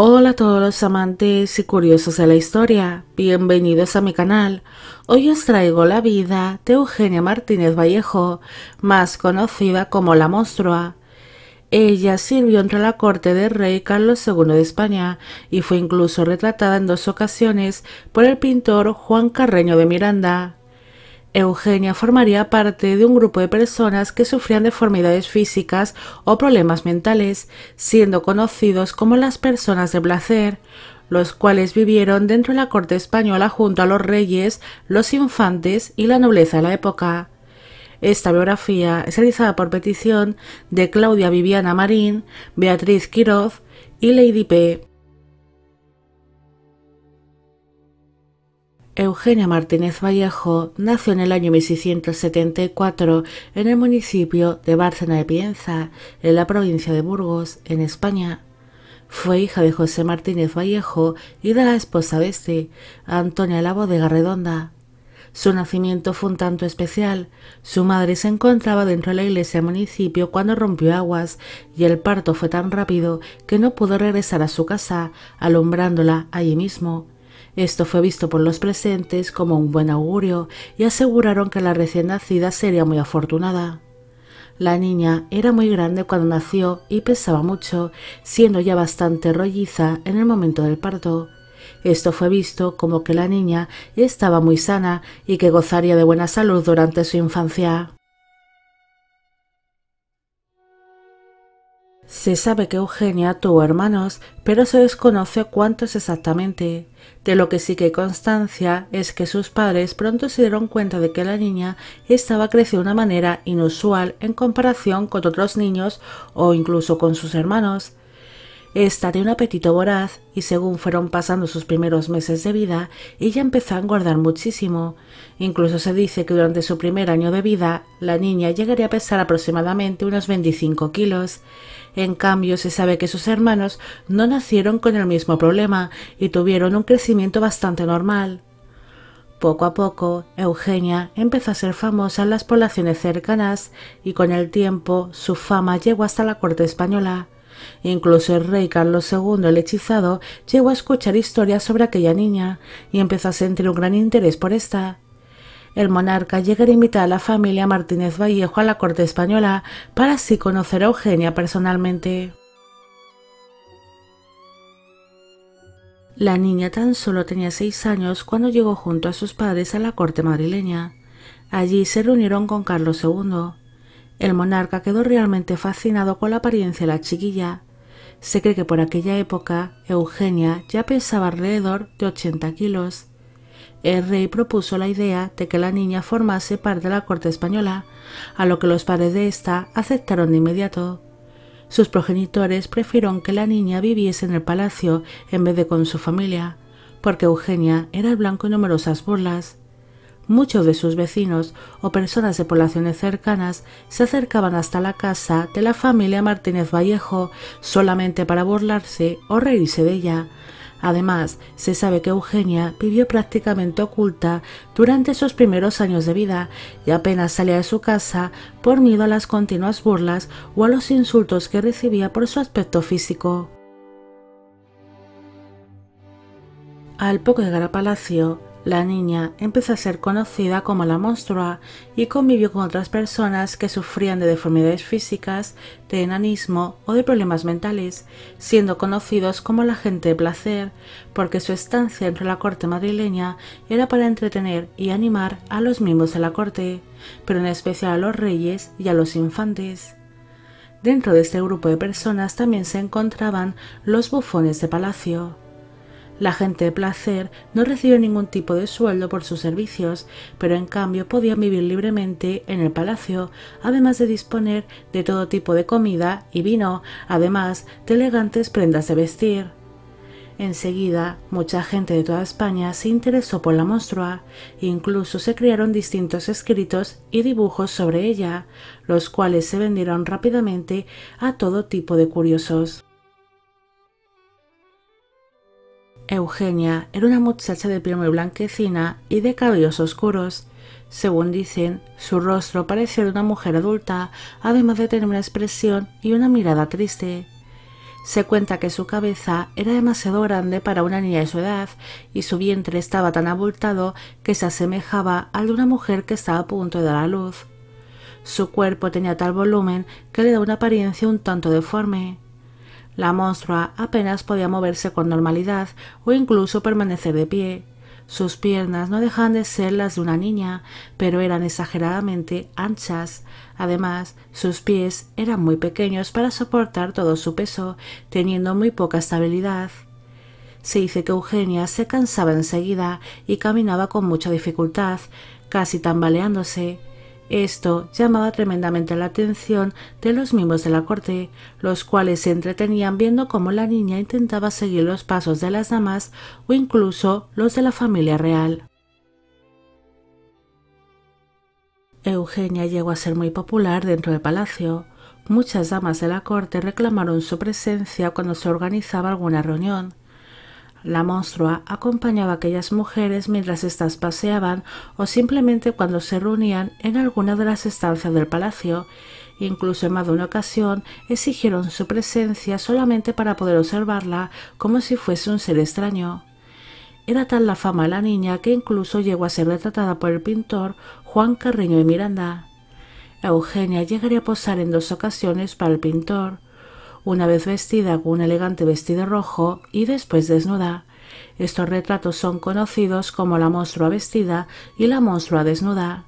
Hola a todos los amantes y curiosos de la historia, bienvenidos a mi canal. Hoy os traigo la vida de Eugenia Martínez Vallejo, más conocida como la monstrua. Ella sirvió entre la corte del rey Carlos II de España y fue incluso retratada en dos ocasiones por el pintor Juan Carreño de Miranda. Eugenia formaría parte de un grupo de personas que sufrían deformidades físicas o problemas mentales, siendo conocidos como las personas de placer, los cuales vivieron dentro de la corte española junto a los reyes, los infantes y la nobleza de la época. Esta biografía es realizada por petición de Claudia Viviana Marín, Beatriz Quiroz y Lady P. Eugenia Martínez Vallejo nació en el año 1674 en el municipio de Bárcena de Pienza, en la provincia de Burgos, en España. Fue hija de José Martínez Vallejo y de la esposa de este, Antonia La Bodega Redonda. Su nacimiento fue un tanto especial. Su madre se encontraba dentro de la iglesia del municipio cuando rompió aguas y el parto fue tan rápido que no pudo regresar a su casa, alumbrándola allí mismo. Esto fue visto por los presentes como un buen augurio y aseguraron que la recién nacida sería muy afortunada. La niña era muy grande cuando nació y pesaba mucho, siendo ya bastante rolliza en el momento del parto. Esto fue visto como que la niña estaba muy sana y que gozaría de buena salud durante su infancia. Se sabe que Eugenia tuvo hermanos, pero se desconoce cuántos exactamente. De lo que sí que constancia es que sus padres pronto se dieron cuenta de que la niña estaba creciendo de una manera inusual en comparación con otros niños o incluso con sus hermanos. Esta tenía un apetito voraz y según fueron pasando sus primeros meses de vida, ella empezó a engordar muchísimo. Incluso se dice que durante su primer año de vida, la niña llegaría a pesar aproximadamente unos 25 kilos. En cambio, se sabe que sus hermanos no nacieron con el mismo problema y tuvieron un crecimiento bastante normal. Poco a poco, Eugenia empezó a ser famosa en las poblaciones cercanas y con el tiempo su fama llegó hasta la corte española. Incluso el rey Carlos II el hechizado llegó a escuchar historias sobre aquella niña y empezó a sentir un gran interés por esta el monarca llegaría a invitar a la familia Martínez Vallejo a la corte española para así conocer a Eugenia personalmente. La niña tan solo tenía seis años cuando llegó junto a sus padres a la corte madrileña. Allí se reunieron con Carlos II. El monarca quedó realmente fascinado con la apariencia de la chiquilla. Se cree que por aquella época Eugenia ya pesaba alrededor de 80 kilos. El rey propuso la idea de que la niña formase parte de la corte española, a lo que los padres de ésta aceptaron de inmediato. Sus progenitores prefirieron que la niña viviese en el palacio en vez de con su familia, porque Eugenia era el blanco de numerosas burlas. Muchos de sus vecinos o personas de poblaciones cercanas se acercaban hasta la casa de la familia Martínez Vallejo solamente para burlarse o reírse de ella, Además, se sabe que Eugenia vivió prácticamente oculta durante sus primeros años de vida y apenas salía de su casa por miedo a las continuas burlas o a los insultos que recibía por su aspecto físico. Al poco llegar a palacio, la niña empezó a ser conocida como la monstrua y convivió con otras personas que sufrían de deformidades físicas, de enanismo o de problemas mentales, siendo conocidos como la gente de placer, porque su estancia entre la corte madrileña era para entretener y animar a los miembros de la corte, pero en especial a los reyes y a los infantes. Dentro de este grupo de personas también se encontraban los bufones de palacio. La gente de placer no recibe ningún tipo de sueldo por sus servicios, pero en cambio podían vivir libremente en el palacio, además de disponer de todo tipo de comida y vino, además de elegantes prendas de vestir. Enseguida, mucha gente de toda España se interesó por la monstrua, incluso se crearon distintos escritos y dibujos sobre ella, los cuales se vendieron rápidamente a todo tipo de curiosos. Eugenia era una muchacha de piel muy blanquecina y de cabellos oscuros. Según dicen, su rostro parecía de una mujer adulta, además de tener una expresión y una mirada triste. Se cuenta que su cabeza era demasiado grande para una niña de su edad y su vientre estaba tan abultado que se asemejaba al de una mujer que estaba a punto de dar a luz. Su cuerpo tenía tal volumen que le daba una apariencia un tanto deforme. La monstrua apenas podía moverse con normalidad o incluso permanecer de pie. Sus piernas no dejaban de ser las de una niña, pero eran exageradamente anchas. Además, sus pies eran muy pequeños para soportar todo su peso, teniendo muy poca estabilidad. Se dice que Eugenia se cansaba enseguida y caminaba con mucha dificultad, casi tambaleándose. Esto llamaba tremendamente la atención de los miembros de la corte, los cuales se entretenían viendo cómo la niña intentaba seguir los pasos de las damas o incluso los de la familia real. Eugenia llegó a ser muy popular dentro del palacio. Muchas damas de la corte reclamaron su presencia cuando se organizaba alguna reunión. La monstrua acompañaba a aquellas mujeres mientras éstas paseaban o simplemente cuando se reunían en alguna de las estancias del palacio. Incluso en más de una ocasión exigieron su presencia solamente para poder observarla como si fuese un ser extraño. Era tal la fama de la niña que incluso llegó a ser retratada por el pintor Juan Carreño de Miranda. Eugenia llegaría a posar en dos ocasiones para el pintor una vez vestida con un elegante vestido rojo y después desnuda. Estos retratos son conocidos como la monstrua vestida y la monstrua desnuda.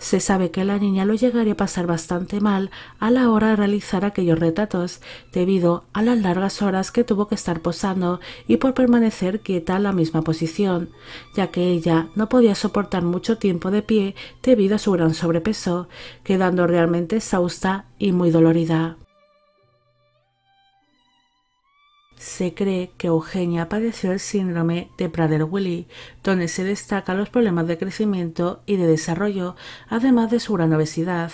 Se sabe que la niña lo llegaría a pasar bastante mal a la hora de realizar aquellos retratos, debido a las largas horas que tuvo que estar posando y por permanecer quieta en la misma posición, ya que ella no podía soportar mucho tiempo de pie debido a su gran sobrepeso, quedando realmente exhausta y muy dolorida. Se cree que Eugenia padeció el síndrome de Prader-Willi, donde se destacan los problemas de crecimiento y de desarrollo, además de su gran obesidad.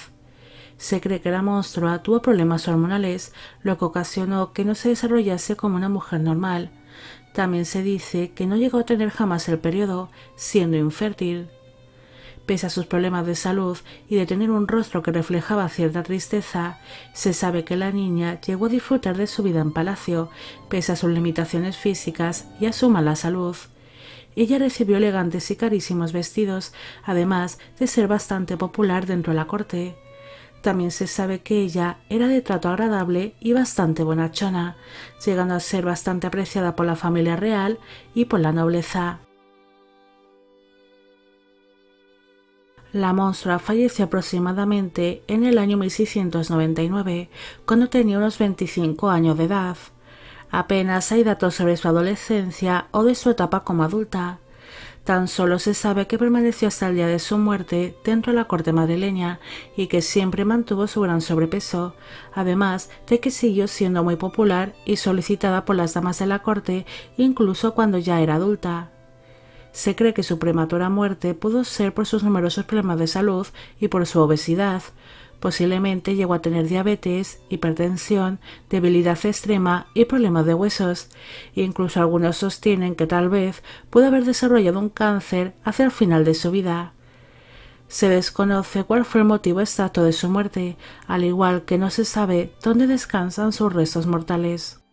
Se cree que la monstrua tuvo problemas hormonales, lo que ocasionó que no se desarrollase como una mujer normal. También se dice que no llegó a tener jamás el periodo, siendo infértil. Pese a sus problemas de salud y de tener un rostro que reflejaba cierta tristeza, se sabe que la niña llegó a disfrutar de su vida en palacio, pese a sus limitaciones físicas y a su mala salud. Ella recibió elegantes y carísimos vestidos, además de ser bastante popular dentro de la corte. También se sabe que ella era de trato agradable y bastante bonachona, llegando a ser bastante apreciada por la familia real y por la nobleza. La monstrua falleció aproximadamente en el año 1699, cuando tenía unos 25 años de edad. Apenas hay datos sobre su adolescencia o de su etapa como adulta. Tan solo se sabe que permaneció hasta el día de su muerte dentro de la corte madrileña y que siempre mantuvo su gran sobrepeso, además de que siguió siendo muy popular y solicitada por las damas de la corte incluso cuando ya era adulta. Se cree que su prematura muerte pudo ser por sus numerosos problemas de salud y por su obesidad. Posiblemente llegó a tener diabetes, hipertensión, debilidad extrema y problemas de huesos. Incluso algunos sostienen que tal vez pudo haber desarrollado un cáncer hacia el final de su vida. Se desconoce cuál fue el motivo exacto de su muerte, al igual que no se sabe dónde descansan sus restos mortales.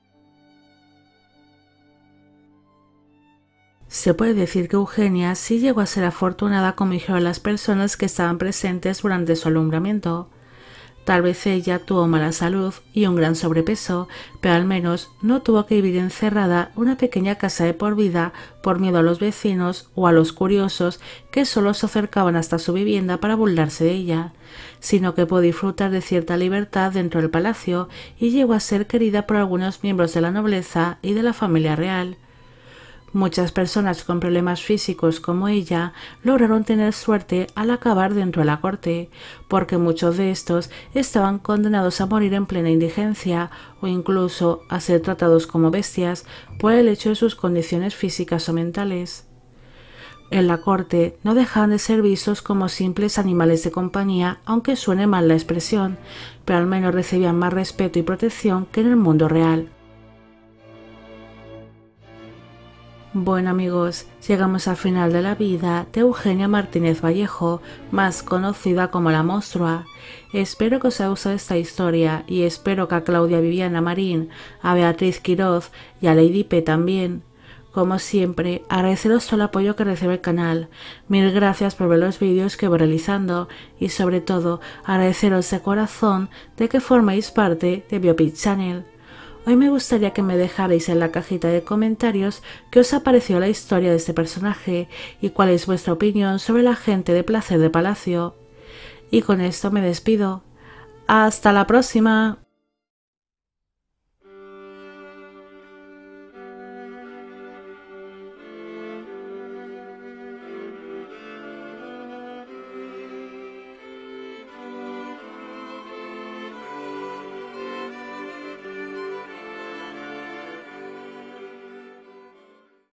Se puede decir que Eugenia sí llegó a ser afortunada como dijeron las personas que estaban presentes durante su alumbramiento. Tal vez ella tuvo mala salud y un gran sobrepeso, pero al menos no tuvo que vivir encerrada en una pequeña casa de por vida por miedo a los vecinos o a los curiosos que solo se acercaban hasta su vivienda para burlarse de ella, sino que pudo disfrutar de cierta libertad dentro del palacio y llegó a ser querida por algunos miembros de la nobleza y de la familia real. Muchas personas con problemas físicos como ella lograron tener suerte al acabar dentro de la corte, porque muchos de estos estaban condenados a morir en plena indigencia o incluso a ser tratados como bestias por el hecho de sus condiciones físicas o mentales. En la corte no dejaban de ser vistos como simples animales de compañía, aunque suene mal la expresión, pero al menos recibían más respeto y protección que en el mundo real. Bueno amigos, llegamos al final de la vida de Eugenia Martínez Vallejo, más conocida como la monstrua. Espero que os haya gustado esta historia y espero que a Claudia Viviana Marín, a Beatriz Quiroz y a Lady P también. Como siempre, agradeceros todo el apoyo que recibe el canal. Mil gracias por ver los vídeos que voy realizando y sobre todo agradeceros de corazón de que forméis parte de Biopic Channel. Hoy me gustaría que me dejarais en la cajita de comentarios qué os ha parecido la historia de este personaje y cuál es vuestra opinión sobre la gente de Placer de Palacio. Y con esto me despido. ¡Hasta la próxima!